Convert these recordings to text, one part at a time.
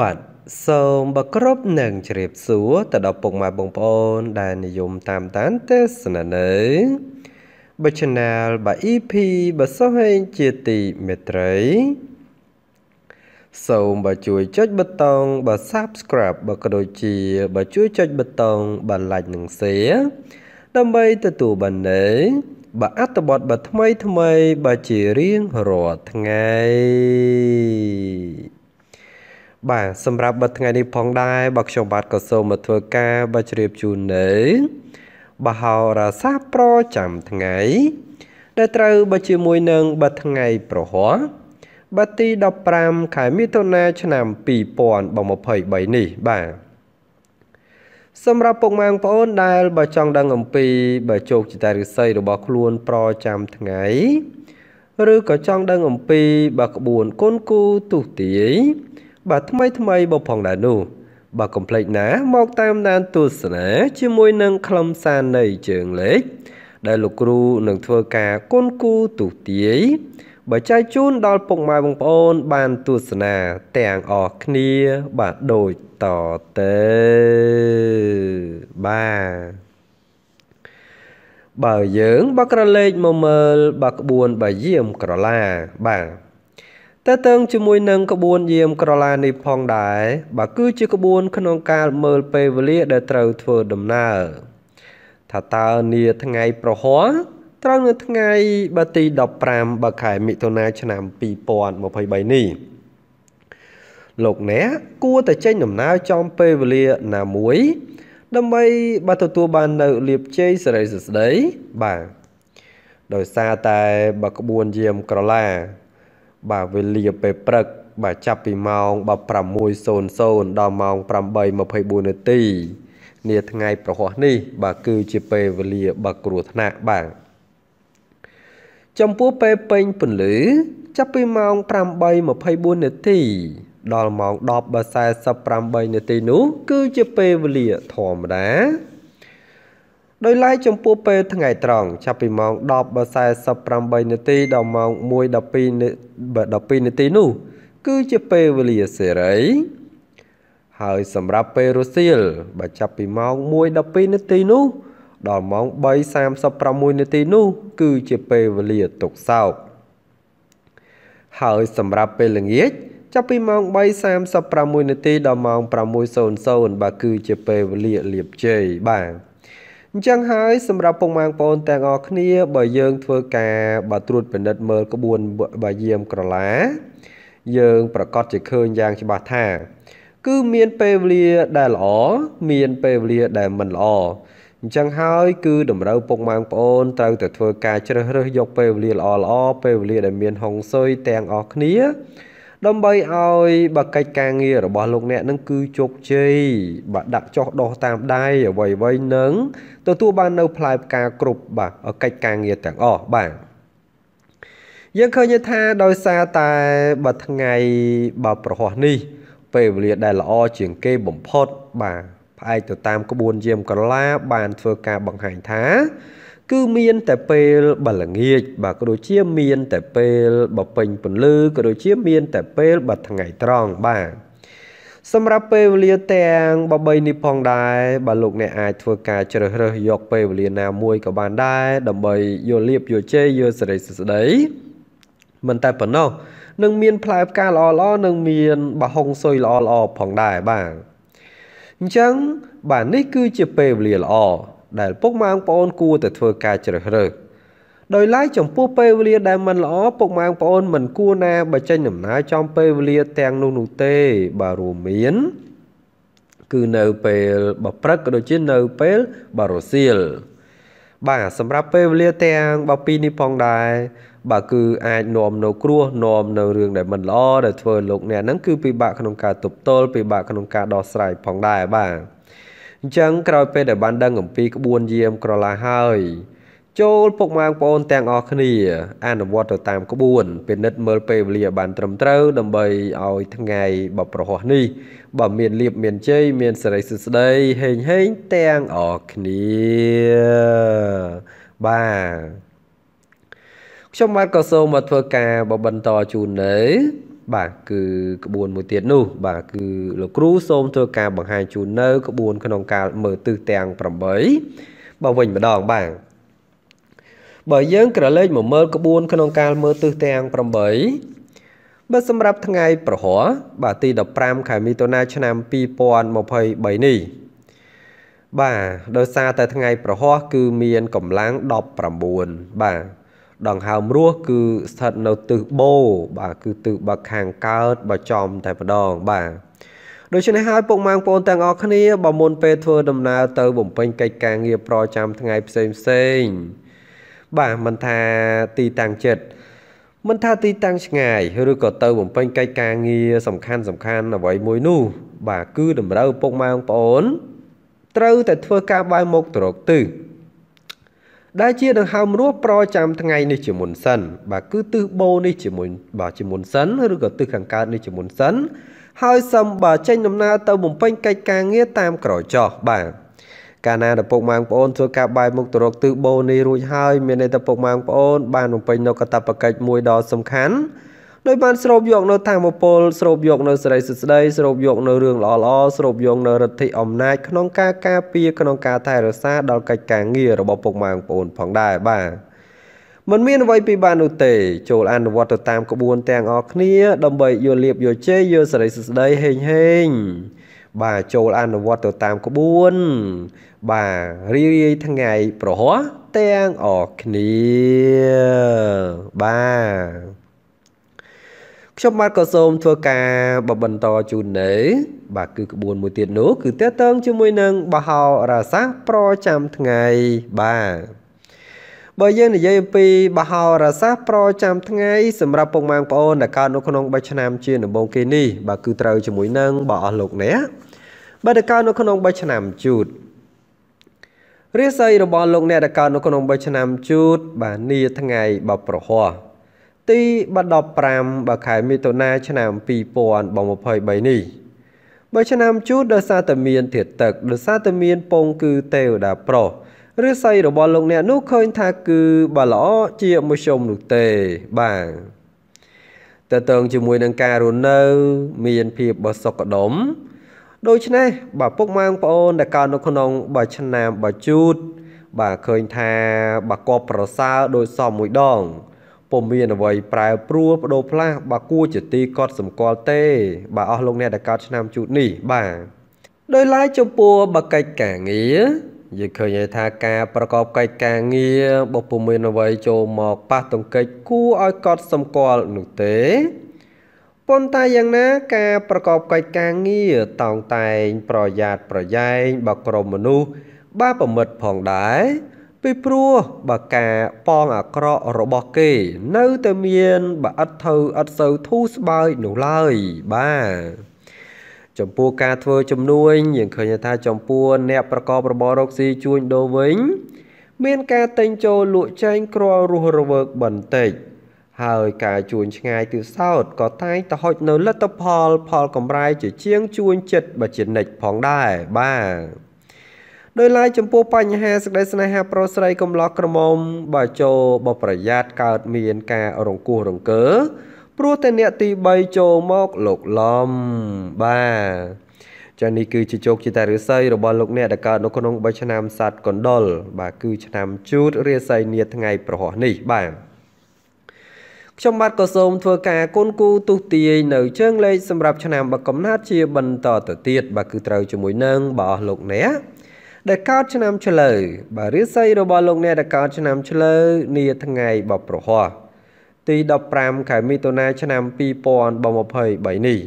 បាទសូមបគ្រប់នឹងជម្រាបសួរទៅដល់ពុកម៉ែបងប្អូន ដែលនិយមតាមដានទេសនានៅបើ Channel បើ EP បើសុហេងជាទីមេត្រីសូមបើជួយចុចប៊ូតុងបើ Subscribe បើក៏ដូចជាបើជួយចុចប៊ូតុងបើ Like និង Share ដើម្បីទទួលបាននូវបើអត្ថបទបើថ្មីថ្មីបើជារៀងរាល់ថ្ងៃ បាទសម្រាប់បទថ្ងៃនេះផងដែរបើខ្ញុំបាទក៏សូមមកធ្វើការបើជ្រាបជូននៅបហោរាសាប្រចាំថ្ងៃដែលត្រូវបើជាមួយនឹងបទថ្ងៃប្រហ័សបទទី15ខែមិថុនាឆ្នាំ2023នេះបាទសម្រាប់ពុកម៉ែបងប្អូនដែលបើចង់ដឹងអំពីបើជោគជតារិស័យរបស់ខ្លួនប្រចាំថ្ងៃឬក៏ចង់ដឹងអំពីបើក្បួនគុនគូទុទាយ បាទថ្មីថ្មីបផងដែរនោះបាទកុំភ្លេចណាមកតាមដានទស្សនាជាមួយនឹងខ្លឹមសារនៃជើងលេខដែលលោកគ្រូនឹងធ្វើការគុនគូទុទាយបើចែកជូនដល់ពុកម៉ែបងប្អូន បានទស្សនាទាំងអស់គ្នា បាទដូចតទៅបាទបើយើងបើក្រឡេកមកមើលបើក្បួនបើយាមក្រឡាបាទ តើតើងជាមួយនឹងក្បួនយាមក្រឡានេះផងដែរបើគឺជាក្បួនក្នុងការមើលពេលវេលាដែលត្រូវធ្វើដំណើរថាតើនាថ្ងៃប្រហ័សត្រូវនៅថ្ងៃបើទី15បើខែមិថុនាឆ្នាំ2023នេះលោកអ្នកគួរតែចេញដំណើរចំពេលវេលាណាមួយ ដើម្បីបើទទួលបាននៅលៀបជ័យសិរីសស្ដីបាទដោយសារតែបើក្បួនយាមក្រឡា បាទវេលាពេលព្រឹក បាទចាប់ពីម៉ោង6:00ដល់ម៉ោង8:24នាទីនាថ្ងៃប្រហ័សនេះ បាទគឺជាពេលវេលាបើគ្រោះថ្នាក់បាទចំពោះពេលពេញពន្លឺចាប់ពីម៉ោង8:24នាទី ដល់ម៉ោង10:48នាទីនោះគឺជាពេលវេលាធម្មតា ដោយឡែកចំពោះពេលថ្ងៃត្រង់ចាប់ពីម៉ោង10:48នាទីដល់ម៉ោង1:12នាទីនោះ គឺជាពេលវេលាសេរីហើយសម្រាប់ពេលរសៀលបើចាប់ពីម៉ោង1:12នាទីនោះ ដល់ម៉ោង3:36នាទីនោះ គឺជាពេលវេលាទុកសោកហើយសម្រាប់ពេលល្ងាចចាប់ពីម៉ោង3:36នាទីដល់ម៉ោង6:00បាទគឺជាពេលវេលាលៀបជ័យបាទ អញ្ចឹងហើយសម្រាប់ពុកម៉ែបងប្អូនទាំងអស់គ្នាបើយើងធ្វើការបើត្រួតពិនិត្យមើលក្បួនបើយាមក្រឡា យើងប្រកាសជាឃើញយ៉ាងច្បាស់ថា គឺមានពេលវេលាដែលល្អមានពេលវេលាដែលមិនល្អអញ្ចឹងហើយគឺតម្រូវពុកម៉ែបងប្អូនត្រូវតែធ្វើការជ្រើសរើសយកពេលវេលាល្អល្អពេលវេលាដែលមានហុងស៊ុយទាំងអស់គ្នា ដើម្បីឲ្យបើកិច្ចការងាររបស់លោកអ្នកនឹងគឺជោគជ័យបាទដាក់ចុះដោះតាមដៃអ្វីអ្វីនឹងទទួលបាននៅផ្លែផ្កាគ្រប់បាទកិច្ចការងារទាំងអស់បាទយើងឃើញថាដោយសារតែបើថ្ងៃបើប្រហោះនេះពេលវេលាដែលល្អជាងគេបំផុតបាទផ្អែកទៅតាមក្បួនយាមក្រឡាបានធ្វើការបង្ហាញថា គឺមានតែពេលបល្ងាចបាទក៏ដូចជាមានតែពេលបពេញពន្លឺក៏ដូចជាមានតែពេលបាត់ថ្ងៃត្រង់បាទសម្រាប់ពេលវេលាទាំងបបីនេះផងដែរបើលោកអ្នកអាចធ្វើការជ្រើសរើសយកពេលវេលាណាមួយក៏បានដែរដើម្បីយកលៀបយកជ័យយកសិរីសស្ដីមិនតែប៉ុណ្ណោះនឹងមានផ្លែផ្កាល្អល្អនឹងមានបហុងសុយល្អល្អផងដែរបាទអញ្ចឹងបាទនេះគឺជាពេលវេលាល្អ ដែលពុកម៉ែបងប្អូនគួរតែធ្វើការជ្រើសរើសដោយឡែកចំពោះពេលវេលាដែលមិនល្អពុកម៉ែបងប្អូនមិនគួរណាបើចេញដំណើរចំពេលវេលាទាំងនោះនោះទេបាទរួមមាន គឺនៅពេលបព្រឹកក៏ដូចជានៅពេលបរសៀលបាទសម្រាប់ពេលវេលាទាំងបើពីរនេះផងដែរបាទគឺអាចនាំនៅគ្រោះនាំនៅរឿងដែលមិនល្អដែលធ្វើលោកអ្នកហ្នឹងគឺពិបាកក្នុងការទប់ទល់ពិបាកក្នុងការដោះស្រាយផងដែរបាទ អញ្ចឹងក្រោយពេលដែលបានដឹងអំពីក្បួនយាមក្រឡាហើយចូលពុកម៉ែបងប្អូនទាំងអស់គ្នា អនុវត្តទៅតាមក្បួនពិនិត្យមើលពេលវេលាបានត្រឹមត្រូវដើម្បីឲ្យថ្ងៃបប្រហោះនេះបើមានលៀបមានជ័យមានសិរីសួស្តីហេងហេងទាំងអស់គ្នាបាទខ្ញុំបាទក៏សូមមកធ្វើការបបន្តជូននៅ បាទគឺក្បួនមួយទៀតនោះ បាទគឺលោកគ្រូសូមធ្វើការបង្ហាញជូននៅក្បួនក្នុងការមើលទិសទាំង8បើវិញម្ដងបាទបើយើងក្រឡេកមកមើលក្បួនក្នុងការមើលទិសទាំង8បើសម្រាប់ថ្ងៃប្រហ័សបាទទី15ខែមិថុនាឆ្នាំ2023នេះបាទដោយសារតែថ្ងៃប្រហ័សគឺមានកម្លាំង19បាទ ដង្ហើមរស់គឺស្ថិតនៅទិសបូបាទគឺទិសបាក់ខាងកើតបើចំតែម្ដងបាទដូច្នេះហើយពុកម៉ែបងប្អូនទាំងអស់គ្នាបើមុនពេលធ្វើដំណើរទៅបំពេញកិច្ចការងារប្រចាំថ្ងៃផ្សេងផ្សេងបាទមិនថាទីតាំងចិត្តមិនថាទីតាំងឆ្ងាយឬក៏ទៅបំពេញកិច្ចការងារសំខាន់សំខាន់អ្វីមួយនោះបាទគឺតម្រូវពុកម៉ែបងប្អូនត្រូវតែធ្វើការបែរមុខទៅរកទិស ដែលជាដង្ហើមរស់ប្រចាំថ្ងៃនេះជាមុនសិនបាទគឺទិសបូនេះជាមុនបាទជាមុនសិនឬក៏ទិសខាងកើតនេះជាមុនសិនហើយសឹមបាទចេញដំណើរទៅបំពេញកិច្ចការងារតាមក្រោយចោះបាទកាលណាឪពុកម៉ែបងប្អូនធ្វើការបែរមុខទៅរកទិសបូនេះរួចហើយមានន័យថាពុកម៉ែបងប្អូនបានបំពេញនៅកាតព្វកិច្ចមួយដ៏សំខាន់ ដោយបានស្រូបយកនៅធម៌ពលស្រូបយកនៅសេរីសុស្ដីស្រូបយកនៅរឿងល្អល្អស្រូបយកនៅរដ្ឋិអំណាចក្នុងការការពារក្នុងការថែរក្សាដល់កិច្ចការងាររបស់ពុកម៉ែបងប្អូនផងដែរបាទមិនមានអ្វីពីបាននោះទេចូលអនុវត្តទៅតាមក្បួនទាំងអស់គ្នាដើម្បីយកលៀបយកជ័យយកសេរីសុស្ដីហេងហេងបាទចូលអនុវត្តទៅតាមក្បួន បាទរីរាយថ្ងៃប្រហ័សទាំងអស់គ្នាបាទ ខ្ញុំបាទក៏សូមធ្វើការបបន្តជូននៅ បាទគឺក្បួនមួយទៀតនោះគឺតេតើងជាមួយនឹងបហោរាសាសប្រចាំថ្ងៃបាទបើយើងនិយាយអំពីបហោរាសាសប្រចាំថ្ងៃសម្រាប់ពុកម៉ែបងប្អូនដែលកើតនៅក្នុង3ឆ្នាំជាដំបូងគេនេះបាទគឺត្រូវជាមួយនឹងបើអស់លោកអ្នកបើដែលកើតនៅក្នុង3ឆ្នាំជូតរាសីរបស់លោកអ្នកដែលកើតនៅក្នុង3ឆ្នាំជូត បាទនាថ្ងៃបប្រហោះ ទី15បើខែមិថុនាឆ្នាំ2023នេះបើឆ្នាំជូតដោយសារតែមានធាតុទឹកដោយសារតែមានពងគឺទេវតាប្រុសឬស័យរបស់លោកអ្នកនោះឃើញថាគឺបើល្អជាមធ្យមនោះទេបាទតើតើងជាមួយនឹងការរស់នៅ មានភាពបសុខដុមដូច្នេះបាទពុកម៉ែបងប្អូនដែលកើតនៅក្នុងបើឆ្នាំបើជូតបាទឃើញថាបើកបប្រសើរដោយសមមួយដង ពុំមានអ្វីប្រែប្រួលបដូរផ្លាស់បើគួរជាទីកត់សម្គាល់ទេ បើអស់លោកអ្នកដែលកើតឆ្នាំជូតនេះបាទដោយឡែកចំពោះបកិច្ចការងារយើងឃើញថាការប្រកបកិច្ចការងារបើពុំមានអ្វីចូលមកប៉ះទង្គិចគួរឲ្យកត់សម្គាល់នោះទេប៉ុន្តែយ៉ាងណាការប្រកបកិច្ចការងារតោងតែងប្រយ័ត្នប្រយែងបើក្រុមមនុស្សបាទប្រមិតផងដែរ ពីព្រោះបើការប៉ងអាក្រក់របស់គេ នៅតែមានបើឥតទៅឥតសូវធូរស្បើយនោះឡើយបាទចំពោះការធ្វើជំនួញយើងឃើញថាចំពោះអ្នកប្រកបរបររកស៊ីជួញដូរវិញ មានការតែងចូលលក់ចែងក្ររស់រវើកបន្តិចហើយការជួញឆ្ងាយទិសោតក៏តែងតែហុចនៅលទ្ធផលផលកម្រៃជាជាងជួញចិត្តបជានិច្ចផងដែរបាទ ដោយឡែកចំពោះបញ្ហាសេចក្តីស្នេហាប្រុសស្រីកំឡោះក្រមុំបើចូលបប្រយ័ត្នកើតមានការរង្គោះរង្គើព្រោះតែអ្នកទី3ចូលមកលោកឡំបាទចានេះគឺជាជោគជតារាសីរបស់លោកអ្នកដែលកើតនៅក្នុង3ឆ្នាំសัตว์កណ្ដុលបាទគឺឆ្នាំជូតរាសីនាថ្ងៃប្រហោះនេះបាទខ្ញុំបាទក៏សូមធ្វើការគុនគូទុះទាយនៅជើងលេខសម្រាប់ឆ្នាំបកំណាត់ជាបន្តទៅទៀតបាទគឺត្រូវជាមួយនឹងបើអស់លោកអ្នក ដែលកើតឆ្នាំឆ្លូវបាទរាសីរបស់លោកអ្នកដែលកើតឆ្នាំឆ្លូវនាថ្ងៃបប្រហ័សទី15ខែមិថុនាឆ្នាំ2023នេះ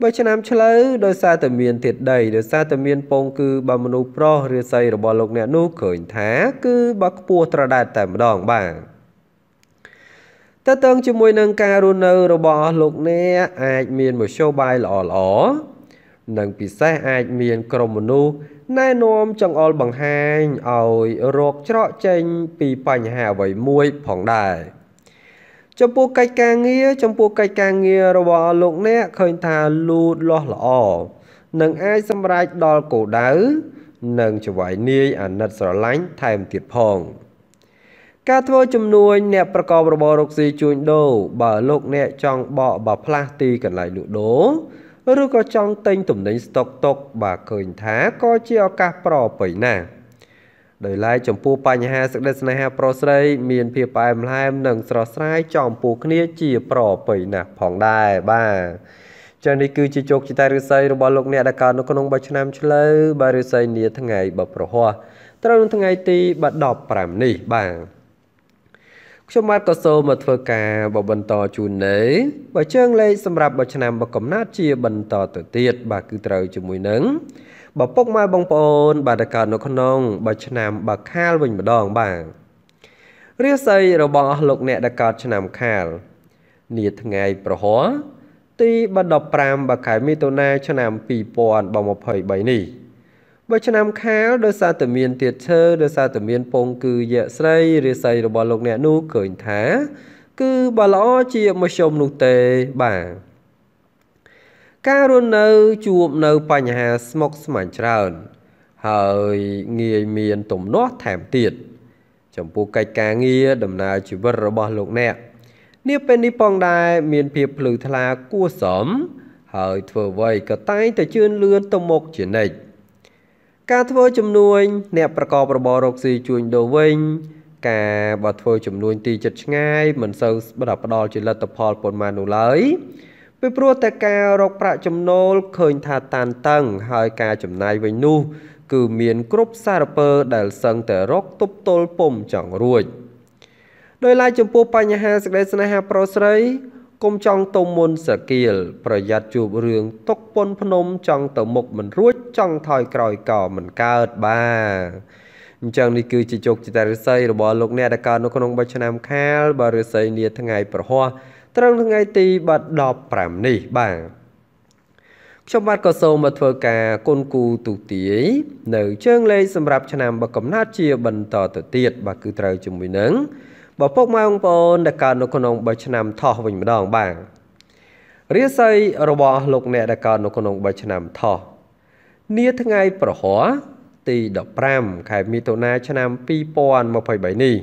បើឆ្នាំឆ្លូវដោយសារតែមានធាតុដីដោយសារតែមានពងគឺបើមនុស្សប្រុសរាសីរបស់លោកអ្នកនោះឃើញថា គឺបើខ្ពស់ត្រដែតតែម្ដងបាទតើតើងជាមួយនឹងការរស់នៅរបស់លោកអ្នកអាចមានមធ្យោបាយល្អល្អ និងពិសេសអាចមានក្រុមមនុស្សណែនាំចង្អុលបង្ហាញឲ្យរកច្រកចេញពីបញ្ហាអ្វីមួយផងដែរចំពោះកិច្ចការងារចំពោះកិច្ចការងាររបស់លោកអ្នកឃើញថាលូតលាស់ល្អនឹងអាចសម្រេចដល់គោលដៅនិងចវាយនាយអាណិតស្រឡាញ់ថែមទៀតផងការធ្វើជំនួញអ្នកប្រកបរបររកស៊ីជួញដូរបើលោកអ្នកចង់បកបើផ្លាស់ទីកន្លែងលក់ដូរ ឬក៏ចង់ទិញទំនិញស្តុកទុកបើឃើញថាក៏ជាឱកាសប្រពៃណាស់ដោយឡែកចំពោះបញ្ហាសេចក្តីស្នេហាប្រុសស្រី មានភាពផ្អែមល្ហែមនិងស្រស់ស្រាយចំពោះគ្នាជាប្រពៃណាស់ផងដែរបាទចឹងនេះគឺជាជោគជតារិស័យរបស់លោកអ្នកដែលកើតនៅក្នុងបច្ឆ្នាំឆ្លូវបាទរិស័យនាថ្ងៃបប្រហោះត្រូវនៅថ្ងៃទី15នេះបាទ ខ្ញុំបាទក៏សូមមកធ្វើការបបន្តជូននៅបើជើងលេខសម្រាប់បឆ្នាំបកំណាត់ជាបន្តទៅទៀតបាទគឺត្រូវជាមួយនឹងបើពុកម៉ែបងប្អូន បាទកើតនៅក្នុងបើឆ្នាំបើខាលវិញម្ដងបាទរាសីរបស់អស់លោកអ្នកដែលកើតឆ្នាំខាលនាថ្ងៃប្រហោះទី15បខែមិថុនាឆ្នាំ2023នេះ បើឆ្នាំខាលដោយសារតែមានទៀតឈើដោយសារតែមានពងគឺយៈស្រីរាសីរបស់លោកអ្នកនោះឃើញថា គឺបើល្អជាមធ្យមនោះទេបាទការរស់នៅជួបនៅបញ្ហាស្មុគស្មាញច្រើន ហើយងាយមានទំនាស់ថែមទៀតចំពោះកិច្ចការងារដំណើរជីវិតរបស់លោកអ្នកនាពេលនេះផងដែរមានភាពភ្លឺថ្លាគួរសមហើយធ្វើអ្វីក៏តែងតែជឿនលឿនទៅមុខជានិច្ច ការធ្វើជំនួញអ្នកប្រកបរបររកស៊ីជួញដូរវិញ ការបើធ្វើជំនួញទីចិត្តឆ្ងាយមិនសូវផ្ដល់ផ្ដល់ជាលទ្ធផលប៉ុន្មាននោះឡើយពីព្រោះតែការរកប្រាក់ចំណូលឃើញថាតានតឹង ហើយការចំណាយវិញនោះ គឺមានគ្រប់សារពើដែលសឹងតែរកទប់ទល់ពុំចង់រួចដោយឡែកចំពោះបញ្ហាសេចក្តីស្នេហាប្រុសស្រី គុំចង់ទៅមុនសកៀលប្រយ័ត្នជួបរឿងຕົកពុនភ្នំចង់ទៅមុខមិនរួចចង់ថយក្រោយក៏មិនកើតបាទអញ្ចឹងនេះគឺជាជោគជតារិស័យរបស់លោកអ្នកដែលកើតនៅក្នុងបិឆ្នាំខាលបើរិស័យនាថ្ងៃប្រហោះត្រូវថ្ងៃទី15នេះបាទខ្ញុំបាទក៏សូមមកធ្វើការគុណគូទូទាយនៅជើងលេខសម្រាប់ឆ្នាំបកំណាត់ជាបន្តទៅទៀតបាទគឺត្រូវជាមួយនឹង បើពុកម៉ែបងប្អូនដែលកើតនៅក្នុងបើឆ្នាំថោះវិញម្ដងបាទរាសីរបស់លោកអ្នកដែលកើតនៅក្នុងបើឆ្នាំថោះនាថ្ងៃប្រហ័សទី15ខែមិថុនាឆ្នាំ2023នេះ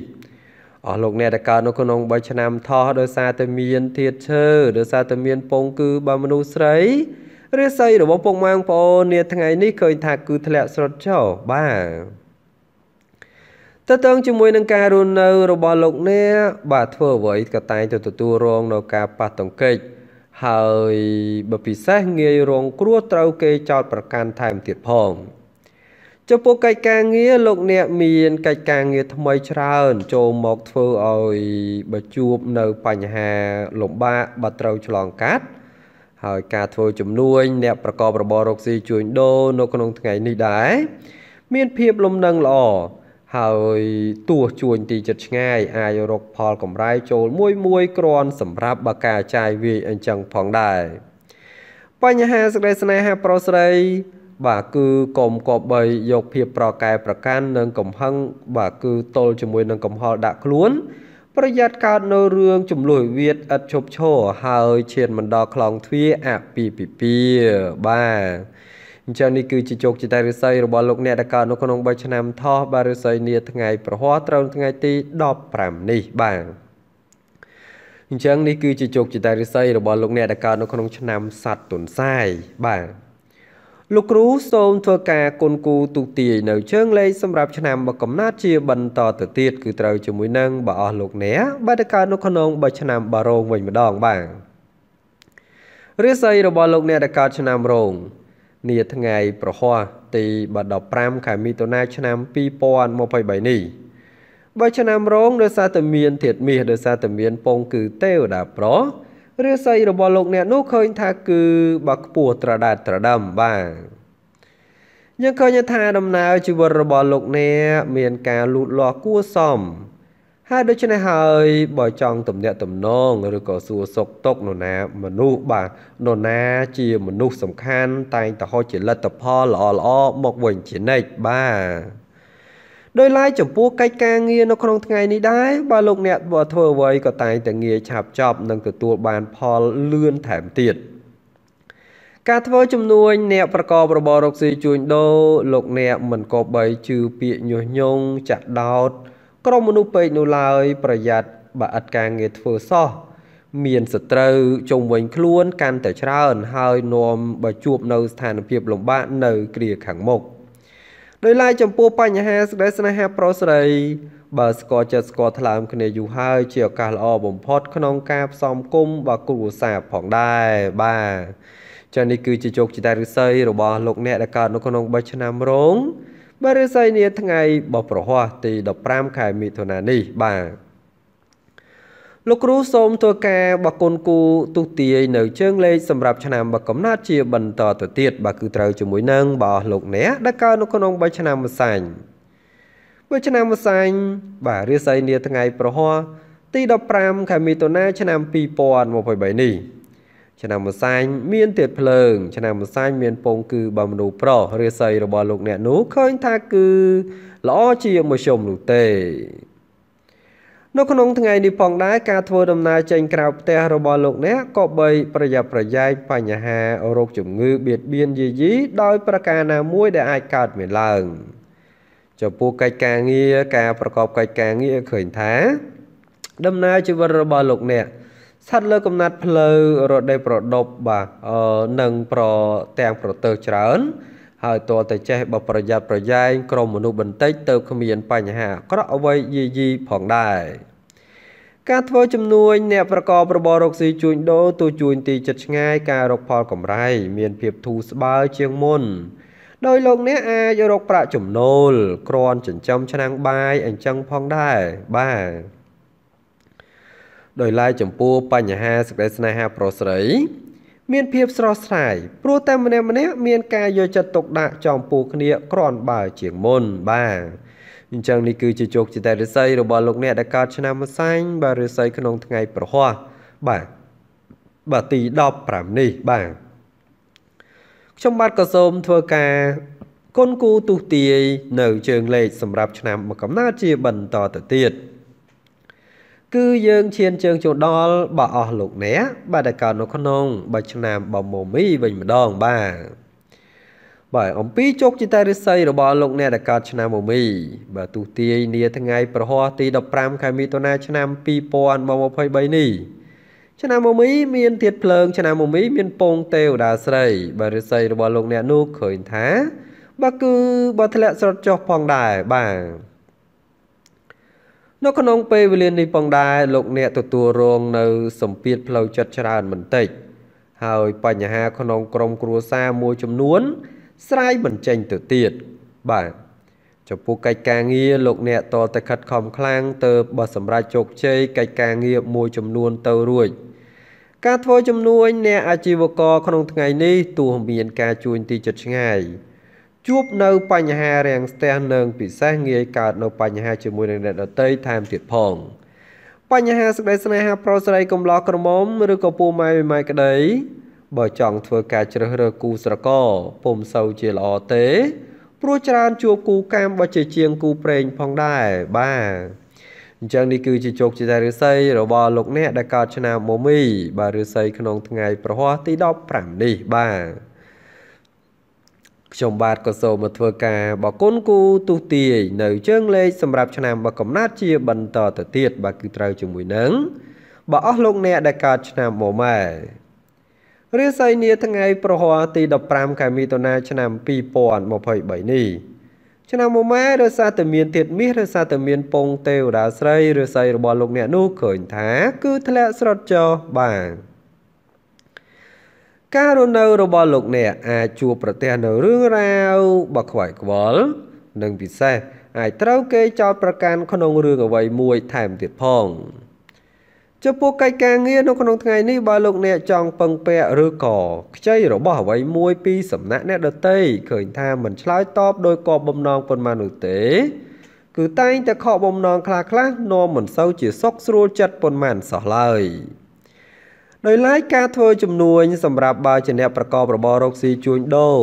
អស់លោកអ្នកដែលកើតនៅក្នុងបើឆ្នាំថោះដោយសារតែមានធាតឈើដោយសារតែមានពងគឺបើមនុស្សស្រីរាសីរបស់ពុកម៉ែបងប្អូននាថ្ងៃនេះឃើញថាគឺធ្លាក់ស្រុតចុះបាទ តើតើជាមួយនឹងការរស់នៅរបស់លោកអ្នកបាទធ្វើអ្វីក៏តែងទៅទទួលរងនៅការប៉ះទង្គិចហើយបើពិសេសងាយរងគ្រោះត្រូវគេចោទប្រកាន់ថែមទៀតផងចំពោះកិច្ចការងារលោកអ្នកមានកិច្ចការងារថ្មីច្រើន ចូលមកធ្វើឲ្យបើជួបនៅបញ្ហាលំបាកបើត្រូវឆ្លងកាត់ហើយការធ្វើជំនួញអ្នកប្រកបរបររកស៊ីជួញដូរនៅក្នុងថ្ងៃនេះដែរមានភាពលំនឹងល្អ ហើយទោះជួញទីចិត្តឆ្ងាយអាចរកផលកម្រៃចូលមួយមួយគ្រាន់សម្រាប់បកាចាយវាយអញ្ចឹងផងដែរបញ្ហាសេចក្តីស្នេហាប្រុសស្រី បាទគឺកុំកបីយកភាពប្រកែប្រកាន់និងកំហឹងបាទគឺទល់ជាមួយនឹងកំហល់ដាក់ខ្លួន ប្រយ័ត្នកើតនៅរឿងចំនួនវិទ្យឥតឈប់ឈរហើយឈានមិនដល់ខ្លងទ្វាអពីពិពាបាទ អញ្ចឹងនេះគឺជាជោគជតារិស័យរបស់លោកអ្នកដែលកើតនៅក្នុង3ឆ្នាំថោះបាទរិស័យនាថ្ងៃប្រហ័សត្រូវថ្ងៃទី15នេះបាទអញ្ចឹងនេះគឺជាជោគជតារិស័យរបស់លោកអ្នកដែលកើតនៅក្នុងឆ្នាំសត្វទុនសាយបាទលោកគ្រូសូមធ្វើការគុណគូទូទាយនៅជើងលេខសម្រាប់ឆ្នាំបកំណាត់ជាបន្តទៅទៀតគឺត្រូវជាមួយនឹងបើអស់លោកអ្នកបាទទៅកើតនៅក្នុងបើឆ្នាំបារោងវិញម្ដងបាទរាសីរបស់លោកអ្នកដែលកើតឆ្នាំរោង នាថ្ងៃប្រហ័សទី15ខែមិថុនាឆ្នាំ2023នេះបើឆ្នាំរងដោយសារតែមានធាតមាសដោយសារតែមានពងគឺទេវតាប្រុសរាសីរបស់លោកអ្នកនោះឃើញថាគឺបើខ្ពស់ត្រដែតត្រដើមបាទយើងឃើញថាដំណើរជីវិតរបស់លោកអ្នកមានការលូតលាស់គួរសម ហើយដូច្នេះហើយបើចង់ទំនាក់ទំនងឬក៏សួរសុខទុក្ខនរណាមនុស្សបាទនរណាជាមនុស្សសំខាន់តែងតែហុចជាលទ្ធផលល្អល្អមកវិញជានិច្ចបាទដោយឡែកចំពោះកិច្ចការងារនៅក្នុងថ្ងៃនេះដែរបើលោកអ្នកបើធ្វើអ្វីក៏តែងតែងាយឆាប់ចប់និងទទួលបានផលលឿនថែមទៀតការធ្វើជំនួញអ្នកប្រកបរបររកស៊ីជួញដូរលោកអ្នកមិនក៏បីជឿពាក្យញុះញង់ចាក់ដោត ក្រុមមនុស្សពេកនោះឡើយប្រយ័ត្នបើឥតការងារធ្វើសោះមានសត្រូវជុំវិញខ្លួនកាន់តែច្រើនហើយនាំបើជួបនៅស្ថានភាពលំបាកនៅគ្រាខាងមុខដោយឡែកចំពោះបញ្ហាស្ដីស្នេហាប្រុសស្រីបើស្គាល់ចិត្តស្គាល់ថ្លើមគ្នាយូរហើយជាឱកាសល្អបំផុតក្នុងការផ្សំគុំបើគ្រួសារផងដែរបាទចានេះគឺជាជោគជតារិស័យរបស់លោកអ្នកដែលកើតនៅក្នុង3ឆ្នាំរង បាទរិស័យនាថ្ងៃបោះប្រហ័សទី15ខែមិថុនានេះបាទលោកគ្រូសូមធ្វើការបកគុណគូទុទាយនៅជើងលេខសម្រាប់ឆ្នាំបកំណាត់ជាបន្តទៅទៀតបាទគឺត្រូវជាមួយនឹងបាទលោកអ្នកដែលកើតនៅក្នុង3ឆ្នាំម្សាញ់បើឆ្នាំម្សាញ់បាទរាសីនាថ្ងៃប្រហ័សទី15ខែមិថុនាឆ្នាំ2023នេះ ឆ្នាំម្សាញ់មានទៀតភ្លើង ឆ្នាំម្សាញ់មានពងគឺបើមនុស្សប្រុសរាសីរបស់លោកអ្នកនោះឃើញថាគឺល្អជាមធ្យមនោះទេនៅក្នុងថ្ងៃនេះផងដែរការធ្វើដំណើរចេញក្រៅផ្ទះរបស់លោកអ្នកក៏បីប្រយ័ត្នប្រយែងបញ្ហារោគជំងឺបៀតបៀនយាយីដោយប្រការណាមួយដែលអាចកើតមានឡើងចំពោះកិច្ចការងារការប្រកបកិច្ចការងារឃើញថា ដំណើរជីវិតរបស់លោកអ្នក ស្ថិតលើកំណត់ផ្លូវរដេប្រដប់បាទនឹងប្រទាំងប្រទើច្រើនហើយតើតែចេះបើប្រយ័ត្នប្រយែងក្រុមមនុស្សបន្តិចទៅគ្មានបញ្ហាអាក្រក់អ្វីយាយីផងដែរការធ្វើជំនួញអ្នកប្រកបរបររកស៊ីជួញដូរទូជួញទីចិត្តឆ្ងាយការរកផលកម្រៃមានភាពធូរស្បើយជាងមុន ដោយលោកអ្នកអាចរកប្រាក់ចំណូលគ្រាន់ចិញ្ចឹមឆ្នាំងបាយអញ្ចឹងផងដែរបាទ ដោយឡែកចំពោះបញ្ហាសេចក្តីស្នេហាប្រុសស្រីមានភាពស្រស់ស្រាយព្រោះតែម្នាក់ម្នាក់មានការយកចិត្តទុកដាក់ចំពោះគ្នាគ្រាន់បើជាងមុនបាទអញ្ចឹងនេះគឺជាជោគជតារិស័យរបស់លោកអ្នកដែលកើតឆ្នាំម្សាញ់បាទរិស័យក្នុងថ្ងៃប្រហ័សបាទបាទទី15នេះបាទខ្ញុំបាទក៏សូមធ្វើការគុណគូទុះទាយនៅជើងលេខសម្រាប់ឆ្នាំមកកំណើតជាបន្តទៅទៀត គឺយើងឈានជើងចូលដល់បើអស់លោកអ្នកបាទដែលកើតនៅក្នុងបើឆ្នាំបើមមីវិញម្ដងបាទបាទអំពីជោគជតារិស័យរបស់លោកអ្នកដែលកើតឆ្នាំមមីបាទទុះទាយនាថ្ងៃប្រហ័សទី15ខែមិថុនាឆ្នាំ2023នេះឆ្នាំមមីមានទៀតភ្លើងឆ្នាំមមីមានពងទេវតាស្រីបាទរិស័យរបស់លោកអ្នកនោះឃើញថាបាទគឺបើធ្លាក់ស្រុតចុះផងដែរបាទ នៅក្នុងពេលវេលានេះផងដែរលោកអ្នកទទួលរងនៅសម្ពាធផ្លូវចិត្តច្រើនបន្តិចហើយបញ្ហាក្នុងក្រុមគ្រួសារមួយចំនួន ស្រាយមិនចេញទៅទៀតបាទចំពោះកិច្ចការងារលោកអ្នកតតែខិតខំខ្លាំងទៅបើសម្រាប់ជោគជ័យកិច្ចការងារមួយចំនួនទៅរួចការធ្វើជំនួញអ្នកអាជីវករក្នុងថ្ងៃនេះទោះមានការជួញទីចិត្តឆ្ងាយ ជួបនៅបញ្ហារាំងស្ទះនិងពិសេសងាយកើតនៅបញ្ហាជាមួយនឹងអ្នកដទៃថែមទៀតផងបញ្ហាសេចក្តីស្នេហាប្រុសស្រីកំឡោះក្រមុំឬក៏ពូម៉ែម៉ែក្តីបើចង់ធ្វើការជ្រើសរើសគូស្រករពុំសូវជាល្អទេព្រោះច្រើនជួបគូកាមបើជាជាងគូប្រេងផងដែរបាទអញ្ចឹងនេះគឺជាជោគជ័យឫស្សីរបស់លោកអ្នកដែលកើតឆ្នាំមមីបាទឫស្សីក្នុងថ្ងៃប្រហ័សទី15នេះបាទ ខ្ញុំបាទក៏សូមមកធ្វើការបកគុណគូទុទាយនៅជើងលេខសម្រាប់ឆ្នាំបកំណាត់ជាបន្តទៅទៀតបាទគឺត្រូវជាមួយនឹងបើអស់លោកអ្នកដែលកើតឆ្នាំមម៉ែរាសីនាថ្ងៃប្រហ័សទី15ខែមិថុនាឆ្នាំ2023នេះឆ្នាំមួយម៉ែដោយសារតែមានទៀតមាសដោយសារតែមានពងទេវតាស្រីឬស្រីរបស់លោកអ្នកនោះឃើញថា គឺធ្លាក់ស្រុតចុះបាទ ការរស់នៅរបស់លោកអ្នកអាចជួបប្រទះនៅរឿងរ៉ាវបខ្វាយខ្វល់និងពិសេសអាចត្រូវគេចោទប្រកាន់ក្នុងរឿងអ្វីមួយថែមទៀតផងចំពោះកិច្ចការងារនៅក្នុងថ្ងៃនេះបើលោកអ្នកចង់ពឹងពាក់ឬក៏ខ្ចីរបស់អ្វីមួយពីសំណាក់អ្នកដតីឃើញថាមិនឆ្លើយតបដោយគោលបំណងប៉ុន្មាននោះទេ គឺតែងតែខកបំណងខ្លះខ្លះនាំមិនសូវជាសុខស្រួលចិត្តប៉ុន្មានសោះឡើយ ដោយឡែកការធ្វើជំនួញសម្រាប់បើជាអ្នកប្រកបរបររកស៊ីជួញដូរ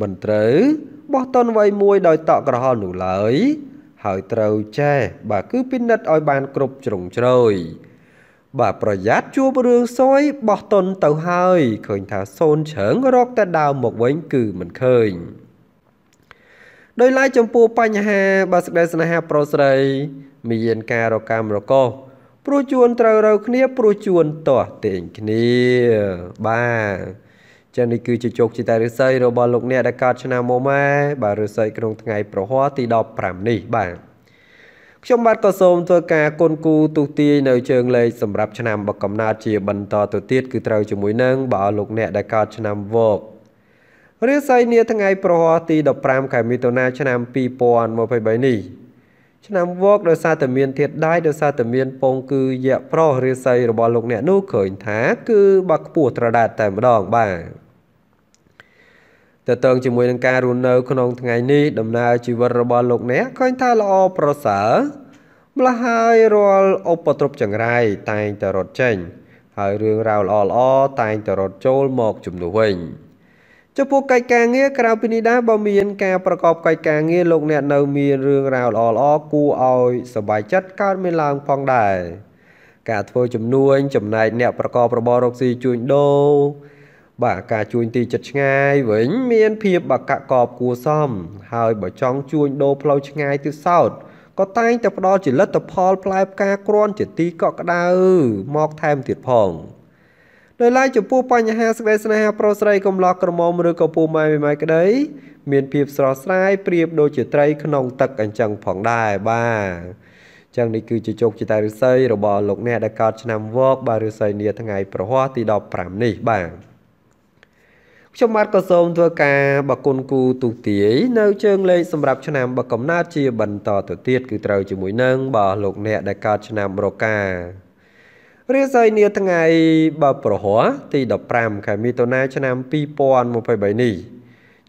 មិនត្រូវបោះតនអ្វីមួយដោយតក់ក្រហល់នោះឡើយ ហើយត្រូវចេះបាទគឺពិនិត្យឲ្យបានគ្រប់ជ្រុងជ្រោយបាទប្រយ័ត្នជួបរឿងសយបោះតុនទៅហើយឃើញថាសូនជ្រើងរកតែដើមមកវិញគឺមិនឃើញដោយឡែកចំពោះបញ្ហាបើសេចក្តីស្នេហាប្រុសស្រី មានការរកាមរកោស ព្រោះជួនត្រូវរើគ្នាព្រោះជួនទាស់តែងគ្នាបាទចឹងនេះគឺជាជោគជតារិស័យរបស់លោកអ្នកដែលកើតឆ្នាំមុំម៉ែបាទរិស័យក្នុងថ្ងៃប្រហ័សទី15នេះបាទខ្ញុំបាទក៏សូមធ្វើការគុណគូទុទាយនៅជើងលេខសម្រាប់ឆ្នាំបកំណើតជាបន្តទៅទៀតគឺត្រូវជាមួយនឹងបើលោកអ្នកដែលកើតឆ្នាំវករាសីនាថ្ងៃប្រហ័សទី15ខែមិថុនាឆ្នាំ2023នេះ ឆ្នាំវកដោយសារតែមានធាតដៃដោយសារតែមានពងគឺយៈប្រុសរាសីរបស់លោកអ្នកនោះឃើញថា គឺបាក់ខ្ពស់ត្រដាតតែម្ដងបាទតើតើជាមួយនឹងការរស់នៅ ក្នុងថ្ងៃនេះដំណើរជីវិតរបស់លោកអ្នកឃើញថាល្អប្រសើរម្ល៉េះហើយរាល់ឧបទ្រពចង្រៃតែងតែរត់ចេញ ហើយរឿងរ៉ាវល្អៗតែងតែរត់ចូលមកជំនួសវិញ ចំពោះកិច្ចការងារក្រៅពីនេះដែរបើមានការប្រកបកិច្ចការងារលោកអ្នកនៅមានរឿងរ៉ាវល្អៗគួរឲ្យសប្បាយចិត្តកើតមានឡើងផងដែរការធ្វើចំនួនចំណែកអ្នកប្រកបរបររកស៊ីជួញដូរបាទការជួញទីចិត្តឆ្ងាយវិញមានភាពបកកបគួសម ហើយបើចង់ជួញដូរផ្លូវឆ្ងាយទិសោតក៏តែងតែផ្ដល់ជាលទ្ធផលផ្លែផ្កាគ្រាន់ជាទីកក់ក្ដៅមកថែមទៀតផង ដោយឡែកចំពោះបញ្ហាសេចក្តីស្នេហាប្រុសស្រីកំឡោះក្រមុំឬក៏ពូម៉ែម៉ែក្តីមានភាពស្រស់ស្រាយប្រៀបដូចជាត្រីក្នុងទឹកអញ្ចឹងផងដែរបាទចឹងនេះគឺជាជោគជតារិស័យរបស់លោកអ្នកដែលកើតឆ្នាំវកបាទរិស័យនាថ្ងៃប្រហ័សទី15នេះបាទខ្ញុំបាទក៏សូមធ្វើការបគុណគូទុទាយនៅជើងលេខសម្រាប់ឆ្នាំបកំណើតជាបន្តទៅទៀតគឺត្រូវជាមួយនឹងបាទលោកអ្នកដែលកើតឆ្នាំរកា រាសីនាថ្ងៃបើប្រហ័សទី15ខែមិថុនាឆ្នាំ2023នេះ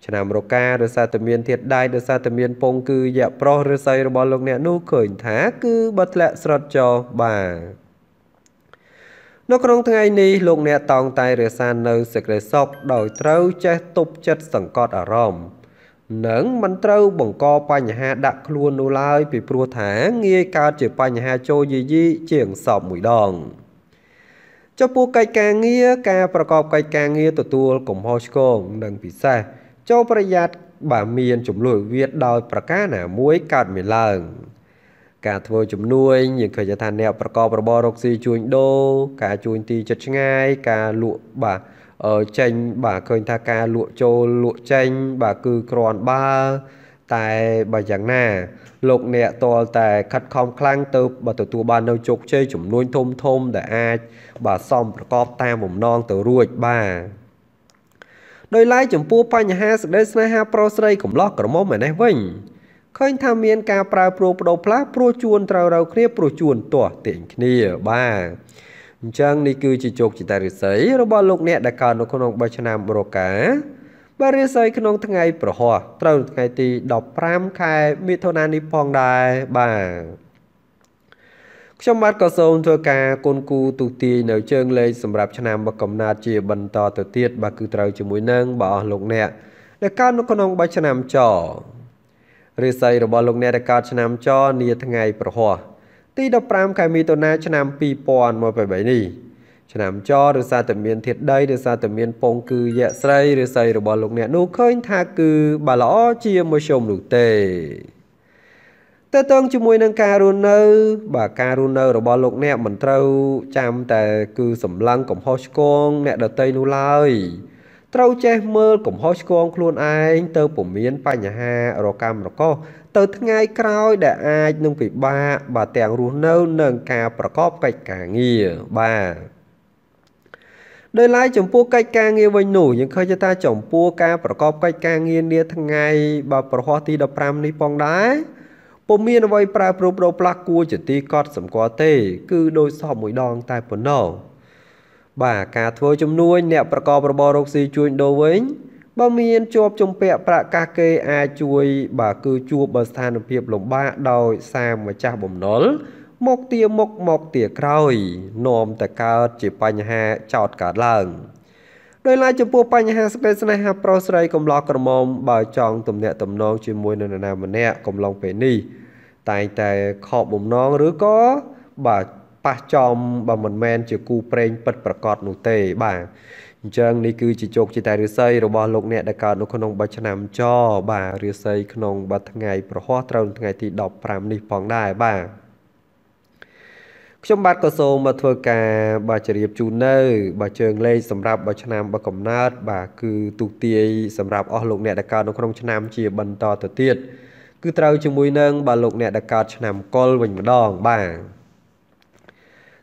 ឆ្នាំរកាដោយសារតែមានធាតដៃដោយសារតែមានពងគឺយៈប្រុសរាសីរបស់លោកអ្នកនោះឃើញថាគឺបើធ្លាក់ស្រុតចោលបាទនៅក្នុងថ្ងៃនេះលោកអ្នកតោងតែរក្សានៅសេចក្តីសុខដោយត្រូវចេះទប់ចិត្តសង្កត់អារម្មណ៍និងមិនត្រូវបង្កបញ្ហាដាក់ខ្លួននោះឡើយពីព្រោះថាងាយកើតជាបញ្ហាចូលយីយីជាងសពមួយដង ចំពោះកិច្ចការងារការប្រកបកិច្ចការងារទទួលកំហុសឆ្គងនិងពិសេសចូលប្រយ័ត្នបើមានចំនួនវិវាទដោយប្រការណាមួយកើតមានឡើងការធ្វើជំនួយយើងឃើញថាអ្នកប្រកបរបររកស៊ីជួញដូរការជួញទីចិត្តឆ្ងាយការលក់បាទចេញបាទឃើញថាការលក់ចូលលក់ចេញបាទគឺគ្រាន់បើ តែបើយ៉ាងណា លោកអ្នកតលតែខិតខំខ្លាំងទៅបើទទួលបាននៅជោគជ័យចំនួនធំធំដែលអាចបាទសមប្រកបតាមបំណងទៅរួចបាទដោយឡែកចំពោះបញ្ហាសេចក្តីស្នេហាប្រុសស្រីកំឡោះក្រមុំឯនេះវិញឃើញថាមានការប្រើប្រួលបដូរផ្លាស់ព្រោះជួនត្រូវរៅគ្នាព្រោះជួនទាស់ទាញគ្នាបាទអញ្ចឹងនេះគឺជាជោគជតារិស័យរបស់លោកអ្នកដែលកើតនៅក្នុងបិឆ្នាំរកា បាទរាសីក្នុងថ្ងៃប្រហ័សត្រូវថ្ងៃទី15ខែមិថុនានេះផងដែរបាទខ្ញុំបាទក៏សូមធ្វើការគុណគូទូទាយនៅជើងលេខសម្រាប់ឆ្នាំបកំណើតជាបន្តទៅទៀតបាទគឺត្រូវជាមួយនឹងបាទអស់លោកអ្នកដែលកើតនៅក្នុងបិឆ្នាំចរាសីរបស់លោកអ្នកដែលកើតឆ្នាំចនាថ្ងៃប្រហ័សទី15ខែមិថុនាឆ្នាំ2023នេះ ឆ្នាំចឬសារតែមានធាតដីឬសារតែមានពងគឺយៈស្រីឬស័យរបស់លោកអ្នកនោះឃើញថាគឺបើល្អជាមួយជុំនោះទេតើតើងជាមួយនឹងការរស់នៅ បាទការរស់នៅរបស់លោកអ្នកមិនត្រូវចាំតែគឺសម្លឹងកំហុសឆ្គងអ្នកដតីនោះឡើយត្រូវចេះមើលកំហុសឆ្គងខ្លួនឯងទៅពុំមានបញ្ហារកម្មរកោសទៅថ្ងៃក្រោយដែលអាចនឹងពិបាកបាទទាំងរស់នៅនឹងការប្រកបកិច្ចការងារបាទ ដោយឡែកចំពោះកិច្ចការងារវិញនោះយើងឃើញថាចំពោះការប្រកបកិច្ចការងារនាថ្ងៃបាទប្រហ័សទី15នេះផងដែរពុំមានអ្វីប្រែប្រួលប្រូផ្លាស់គួរជាទីកត់សម្គាល់ទេ គឺដោយសពមួយដងតែប៉ុណ្ណោះបាទការធ្វើជំនួញអ្នកប្រកបរបររកស៊ីជួញដូរវិញបើមានជាប់ជំពាក់ប្រាក់កាសគេអាចជួយ បាទគឺជួបបើស្ថានភាពលំបាកដោយសារម្ចាស់បំណុល មកទាមុខមកទាក្រោយនាំតែកើតជាបញ្ហាចោតកើតឡើងដោយឡែកចំពោះបញ្ហាសេចក្តីស្នេហាប្រុសស្រីកំឡោះក្រមុំបើចង់ទំនាក់ទំនងជាមួយនឹងនរណាម្នាក់កំឡុងពេលនេះតែងតែខកបំណងឬក៏បាទប៉ះចំបើមិនមែនជាគូប្រេងពិតប្រកបនោះទេបាទអញ្ចឹងនេះគឺជាជោគជតារាសីរបស់លោកអ្នកដែលកើតនៅក្នុងបឆ្នាំចបាទរាសីក្នុងបថ្ងៃប្រហោះត្រូវថ្ងៃទី15នេះផងដែរបាទ ខ្ញុំបាទក៏សូមមកធ្វើការបាទជម្រាបជូននៅបាទជើងលេខសម្រាប់បើឆ្នាំបើកំណើតបាទគឺទូទាយសម្រាប់អស់លោកអ្នកដែលកើតនៅក្នុងឆ្នាំជាបន្តទៅទៀតគឺត្រូវជាមួយនឹងបាទលោកអ្នកដែលកើតឆ្នាំកុលវិញម្ដងបាទ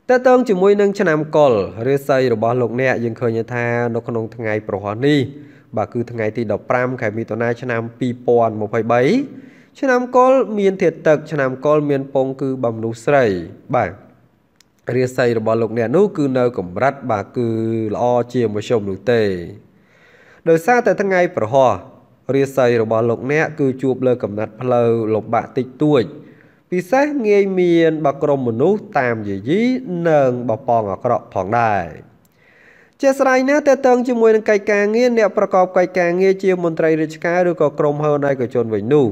តើតើងជាមួយនឹងឆ្នាំកុលរាសីរបស់លោកអ្នកយើងឃើញថានៅក្នុងថ្ងៃប្រហោះនេះបាទគឺថ្ងៃទី15ខែមិថុនាឆ្នាំ2023ឆ្នាំកុលមានធាតុទឹកឆ្នាំកុលមានពងគឺបំនុស្រីបាទ រាសីរបស់លោកអ្នកនោះគឺនៅកម្រិតបាទគឺល្អជាមធ្យមនោះទេ ដោយសារតែថ្ងៃប្រហោះរាសីរបស់លោកអ្នកគឺជួបលើកំណត់ផ្លូវលំបាកតិចតួច ពិសេសងាយមានបក្រុមមនុស្សតាមយាយីនិងបបងអាក្រក់ផងដែរជាស្រ័យណាស់តើតឹងជាមួយនឹងកិច្ចការងារអ្នកប្រកបកិច្ចការងារជាមន្ត្រីរាជការឬក៏ក្រុមហ៊ុនឯកជនវិញនោះ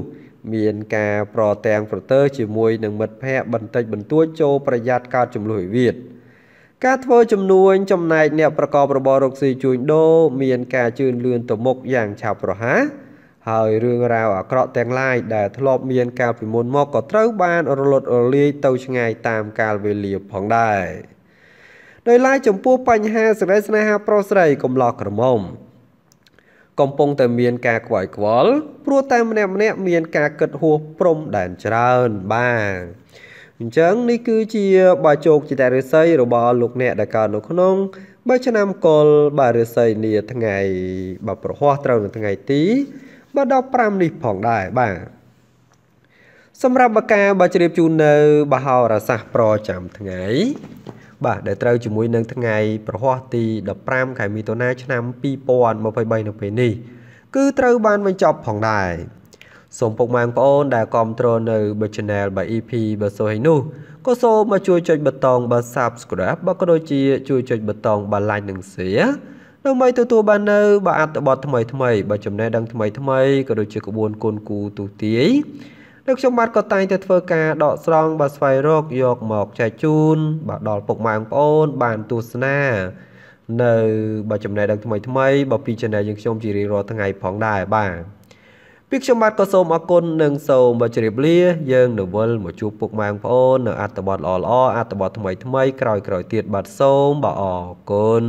មានការប្រទាំងប្រទើជាមួយនឹងមិត្តភ័ក្តិបន្តិចបន្តួចចូលប្រយ័ត្នកើតចំនួនវិវាទការធ្វើចំនួនចំណែកអ្នកប្រកបរបររកស៊ីជួញដូរមានការជឿនលឿនទៅមុខយ៉ាងឆាប់រហ័សហើយរឿងរ៉ាវអាក្រក់ទាំងឡាយដែលធ្លាប់មានកាលពីមុនមកក៏ត្រូវបានរលត់រលាយទៅឆ្ងាយតាមកាលវេលាផងដែរដោយឡែកចំពោះបញ្ហាសេរីស្នេហាប្រុសស្រីកំឡោះក្រមុំ កំពុងតែមានការខ្វាយខ្វល់ព្រោះតែម្នាក់ម្នាក់មានការគិតហួសព្រំដែនច្រើនបាទអញ្ចឹងនេះគឺជាបាជោគជាតរិស័យរបស់លោកអ្នកដែលកើតនៅក្នុងបើឆ្នាំកុលបារិស័យនាថ្ងៃបើប្រហោះត្រូវនៅថ្ងៃទីបើ15នេះផងដែរបាទសម្រាប់បកាបើជ្រាបជូននៅបហោរសាសប្រចាំថ្ងៃ បាទដែលត្រូវជាមួយនឹងថ្ងៃប្រហ័សទី15ខែមិថុនាឆ្នាំ2023នៅពេលនេះគឺត្រូវបានបញ្ចប់ផងដែរសូមពុកម៉ែបងប្អូនដែលគ្រប់គ្រងនៅ Channel by EP បើសូវហើយនោះក៏សូមមកជួយចុចប៊ូតុងបើ Subscribe បើក៏ដូចជាជួយចុចប៊ូតុងបើ Like និង Share ដើម្បីទទួលបាននៅបើអត្ថបទថ្មីថ្មីបើចំណេះដឹងថ្មីថ្មីក៏ដូចជាក្បួនគុណគូទូទាយ ដូចខ្ញុំបាទក៏តែងតែធ្វើការដកស្រង់បាទស្វែងរកយកមកចែកជូន បាទដល់ពុកម៉ែបងប្អូន បានទស្សនានៅបាទចំណេះដឹងថ្មីថ្មីបើពី channel យើងខ្ញុំជារៀងរាល់ថ្ងៃផងដែរបាទពីខ្ញុំបាទក៏សូមអរគុណនិងសូមជម្រាបលា យើងនៅវិលមកជួបពុកម៉ែបងប្អូននៅអត្ថបទល្អល្អអត្ថបទថ្មីថ្មីក្រោយក្រោយទៀតបាទសូមបាទអរគុណ